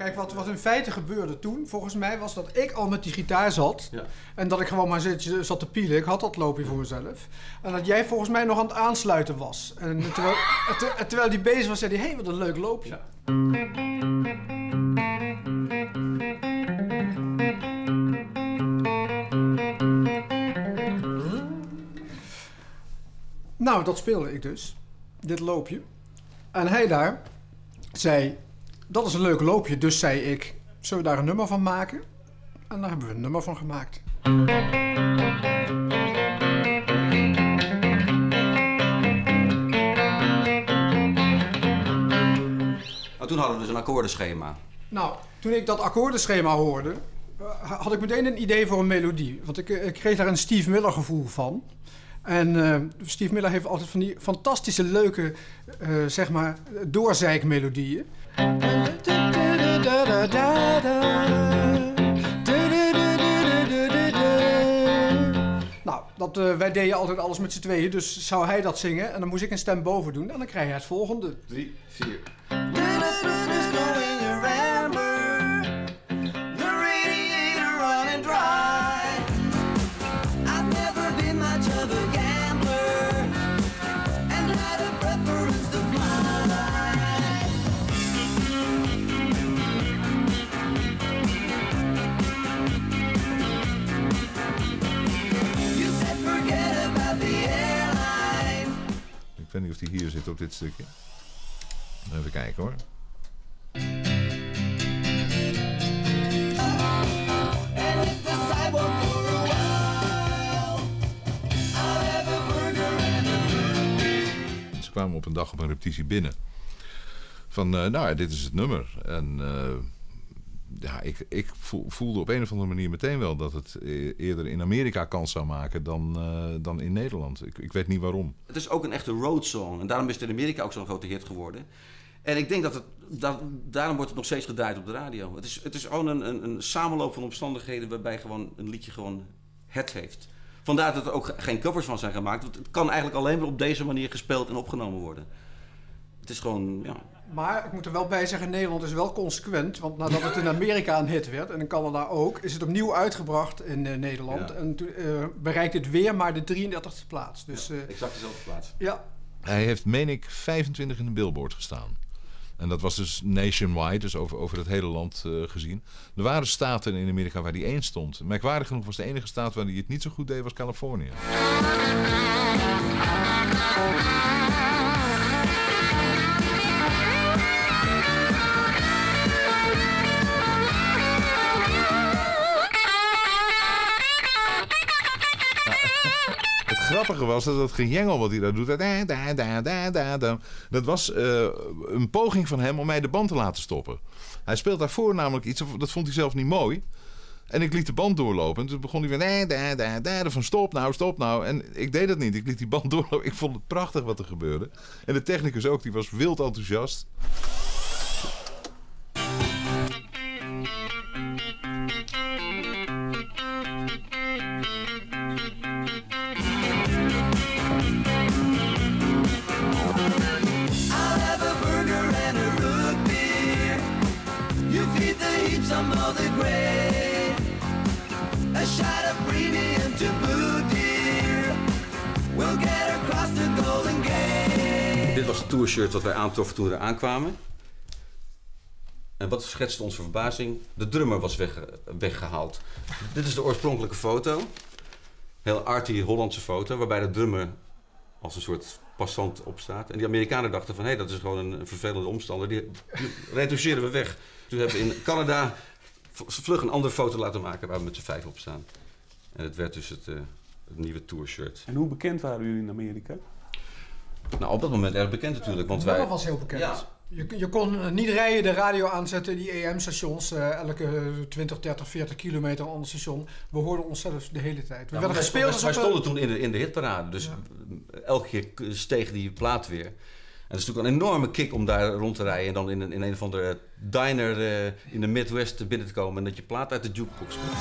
Kijk, wat, wat in feite gebeurde toen, volgens mij, was dat ik al met die gitaar zat. Ja. En dat ik gewoon maar zit, zat te pielen. Ik had dat loopje voor mezelf. En dat jij volgens mij nog aan het aansluiten was. En terwijl, ter- terwijl die bezig was, zei hij, hé, hey, wat een leuk loopje. Ja. Nou, dat speelde ik dus. Dit loopje. En hij daar zei, dat is een leuk loopje. Dus zei ik, zullen we daar een nummer van maken? En daar hebben we een nummer van gemaakt. Nou, toen hadden we dus een akkoordenschema. Nou, toen ik dat akkoordenschema hoorde, eh, had ik meteen een idee voor een melodie. Want ik, eh, ik kreeg daar een Steve Miller gevoel van. En eh, Steve Miller heeft altijd van die fantastische, leuke, eh, zeg maar, doorzeikmelodieën. Nou, dat, eh, wij deden altijd alles met z'n tweeën, dus zou hij dat zingen en dan moest ik een stem boven doen en dan krijg je het volgende. Drie, vier. Niet of die hier zit op dit stukje. Even kijken hoor. Ze kwamen op een dag op een repetitie binnen. Van, eh, nou ja, dit is het nummer. En eh, ja, ik, ik voel- voelde op een of andere manier meteen wel dat het e- eerder in Amerika kans zou maken dan, eh, dan in Nederland. Ik, ik weet niet waarom. Het is ook een echte road song. En daarom is het in Amerika ook zo'n grote hit geworden. En ik denk dat het, daarom wordt het nog steeds gedraaid op de radio. Het is, het is gewoon een, een, een samenloop van omstandigheden waarbij gewoon een liedje gewoon het heeft. Vandaar dat er ook geen covers van zijn gemaakt. Want het kan eigenlijk alleen maar op deze manier gespeeld en opgenomen worden. Het is gewoon, ja. Maar ik moet er wel bij zeggen, Nederland is wel consequent. Want nadat het in Amerika een hit werd, en in Canada ook, is het opnieuw uitgebracht in eh, Nederland. Ja. En toen eh, bereikt het weer maar de 33e plaats. Dus ja, Exact dezelfde plaats. ja. Hij heeft, meen ik, 25 in een billboard gestaan. En dat was dus nationwide, dus over, over het hele land eh, gezien. Er waren staten in Amerika waar die één stond. Merkwaardig genoeg was de enige staat waar hij het niet zo goed deed, was Californië. Grappige was dat dat gejengel wat hij daar doet. Da, da, da, da, da, da, dat was eh, een poging van hem om mij de band te laten stoppen. Hij speelt daarvoor namelijk iets, dat vond hij zelf niet mooi. En ik liet de band doorlopen. En toen begon hij weer da, da, da, van stop nou, stop nou. En ik deed dat niet. Ik liet die band doorlopen. Ik vond het prachtig wat er gebeurde. En de technicus ook, die was wild enthousiast. Shot of premium to boot. We'll get across the Golden Gate. Dit was het tourshirt dat wij aantroffen toen we er aankwamen. En wat schetste onze verbazing? De drummer was wegge- weggehaald. Dit is de oorspronkelijke foto. Heel arty Hollandse foto, waarbij de drummer als een soort passant opstaat. En die Amerikanen dachten van, hé, dat is gewoon een, vervelende omstander. Die, retoucheren we weg. Toen hebben we in Canada vlug een andere foto laten maken waar we met z'n vijf op staan. En het werd dus het, eh, het nieuwe tourshirt. En hoe bekend waren jullie in Amerika? Nou, op dat moment erg bekend natuurlijk, want Het wij... was heel bekend. Ja. Je, je kon eh, niet rijden, de radio aanzetten, die EM-stations, eh, elke eh, 20, 30, 40 kilometer een ander station. We hoorden onszelf de hele tijd. We Ja, werden wij gespeeld stonden- Wij alsof we- stonden toen in de, in de hitparade, dus elke keer steeg die plaat weer. Het is natuurlijk een enorme kick om daar rond te rijden en dan in een, in een of andere diner eh, in de Midwest binnen te komen en dat je plaat uit de jukebox komt.